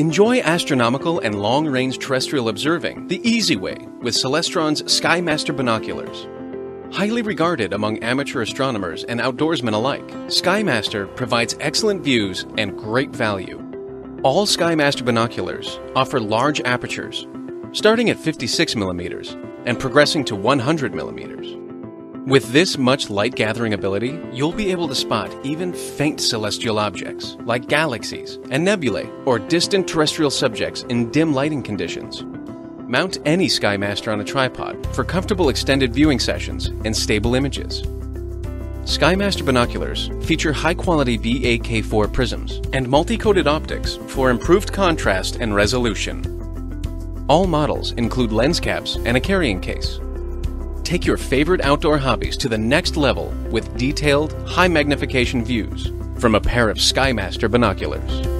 Enjoy astronomical and long range terrestrial observing the easy way with Celestron's Skymaster binoculars. Highly regarded among amateur astronomers and outdoorsmen alike, Skymaster provides excellent views and great value. All Skymaster binoculars offer large apertures, starting at 56 millimeters and progressing to 100 millimeters. With this much light gathering ability, you'll be able to spot even faint celestial objects like galaxies and nebulae or distant terrestrial subjects in dim lighting conditions. Mount any Skymaster on a tripod for comfortable extended viewing sessions and stable images. Skymaster binoculars feature high-quality BAK4 prisms and multi-coated optics for improved contrast and resolution. All models include lens caps and a carrying case. Take your favorite outdoor hobbies to the next level with detailed, high magnification views from a pair of Skymaster binoculars.